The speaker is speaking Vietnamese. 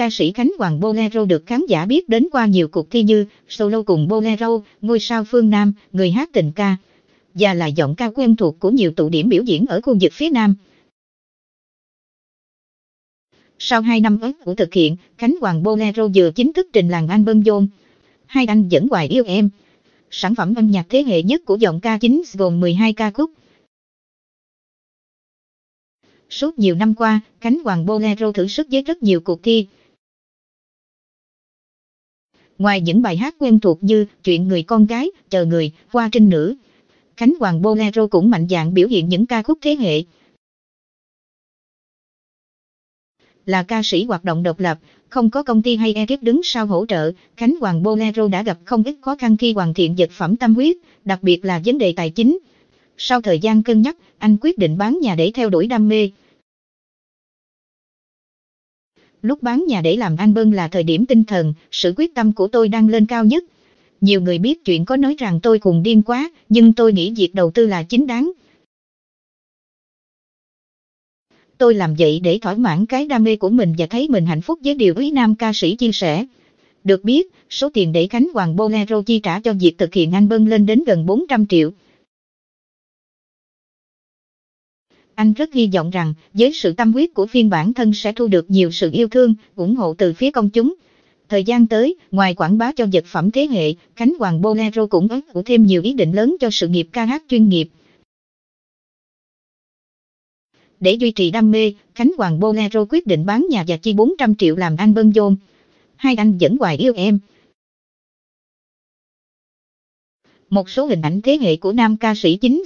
ca sĩ Khánh Hoàng Bolero được khán giả biết đến qua nhiều cuộc thi như solo cùng Bolero, ngôi sao phương Nam, người hát tình ca, và là giọng ca quen thuộc của nhiều tụ điểm biểu diễn ở khu vực phía Nam. Sau 2 năm ớt của thực hiện, Khánh Hoàng Bolero vừa chính thức trình làng album Dôn. Hai anh vẫn hoài yêu em. Sản phẩm âm nhạc thế hệ nhất của giọng ca chính gồm 12 ca khúc. Suốt nhiều năm qua, Khánh Hoàng Bolero thử sức với rất nhiều cuộc thi. Ngoài những bài hát quen thuộc như Chuyện người con gái, Chờ người, qua trinh nữ, Khánh Hoàng Bolero cũng mạnh dạn biểu hiện những ca khúc thế hệ. Là ca sĩ hoạt động độc lập, không có công ty hay ekip đứng sau hỗ trợ, Khánh Hoàng Bolero đã gặp không ít khó khăn khi hoàn thiện vật phẩm tâm huyết, đặc biệt là vấn đề tài chính. Sau thời gian cân nhắc, anh quyết định bán nhà để theo đuổi đam mê. Lúc bán nhà để làm album là thời điểm tinh thần, sự quyết tâm của tôi đang lên cao nhất. Nhiều người biết chuyện có nói rằng tôi cùng điên quá, nhưng tôi nghĩ việc đầu tư là chính đáng. Tôi làm vậy để thỏa mãn cái đam mê của mình và thấy mình hạnh phúc với điều ý nam ca sĩ chia sẻ. Được biết, số tiền để Khánh Hoàng Bolero chi trả cho việc thực hiện anh album lên đến gần 400 triệu. Anh rất hy vọng rằng, với sự tâm huyết của phiên bản thân sẽ thu được nhiều sự yêu thương, ủng hộ từ phía công chúng. Thời gian tới, ngoài quảng bá cho vật phẩm thế hệ, Khánh Hoàng Bolero cũng ấp ủ thêm nhiều ý định lớn cho sự nghiệp ca hát chuyên nghiệp. Để duy trì đam mê, Khánh Hoàng Bolero quyết định bán nhà và chi 400 triệu làm anh bân dôn. Hai anh vẫn hoài yêu em. Một số hình ảnh thế hệ của nam ca sĩ chính